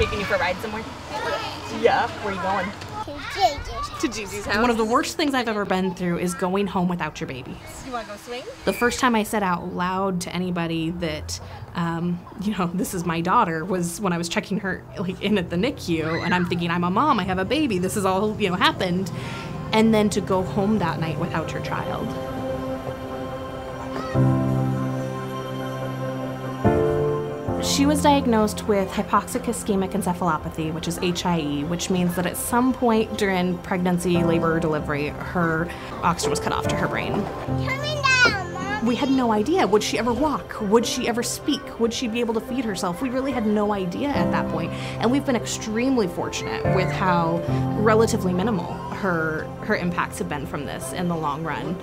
taking you for a ride somewhere? Yeah. Where are you going? To Gigi's house. One of the worst things I've ever been through is going home without your baby. You want to go swing? The first time I said out loud to anybody that, um, you know, this is my daughter was when I was checking her like in at the NICU, and I'm thinking I'm a mom, I have a baby, this has all you know happened, and then to go home that night without your child. She was diagnosed with hypoxic ischemic encephalopathy, which is HIE, which means that at some point during pregnancy, labor, or delivery, her oxygen was cut off to her brain. Coming down. We had no idea. Would she ever walk? Would she ever speak? Would she be able to feed herself? We really had no idea at that point. And we've been extremely fortunate with how relatively minimal her her impacts have been from this in the long run.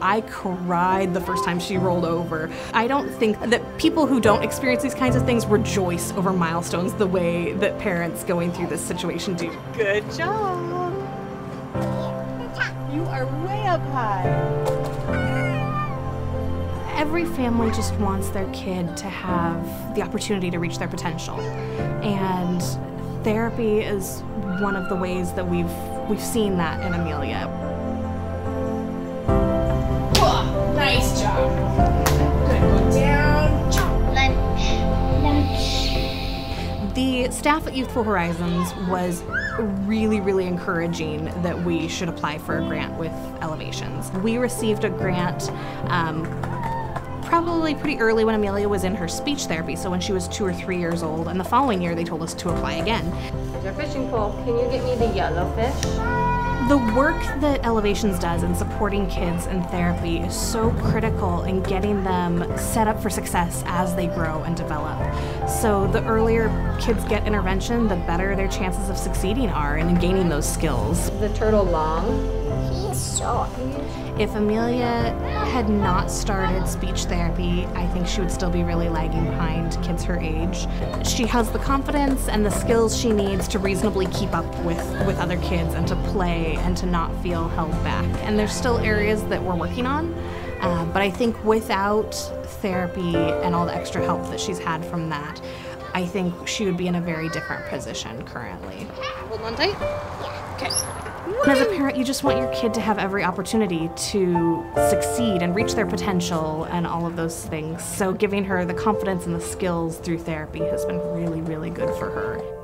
I cried the first time she rolled over. I don't think that people who don't experience these kinds of things rejoice over milestones the way that parents going through this situation do. Good job. You are way up high. Every family just wants their kid to have the opportunity to reach their potential. And therapy is one of the ways that we've we've seen that in Amelia. The staff at Youthful Horizons was really, really encouraging that we should apply for a grant with Elevations. We received a grant um, probably pretty early when Amelia was in her speech therapy, so when she was two or three years old, and the following year they told us to apply again. There's our fishing pole. Can you get me the yellow fish? The work that Elevations does in supporting kids in therapy is so critical in getting them set up for success as they grow and develop. So, the earlier kids get intervention, the better their chances of succeeding are in gaining those skills. The turtle long? He's short. If Amelia had not started speech therapy, I think she would still be really lagging behind kids her age. She has the confidence and the skills she needs to reasonably keep up with, with other kids and to play and to not feel held back. And there's still areas that we're working on, uh, but I think without therapy and all the extra help that she's had from that, I think she would be in a very different position currently. Hold on tight. Yeah. Okay. And as a parent, you just want your kid to have every opportunity to succeed and reach their potential and all of those things. So, giving her the confidence and the skills through therapy has been really, really good for her.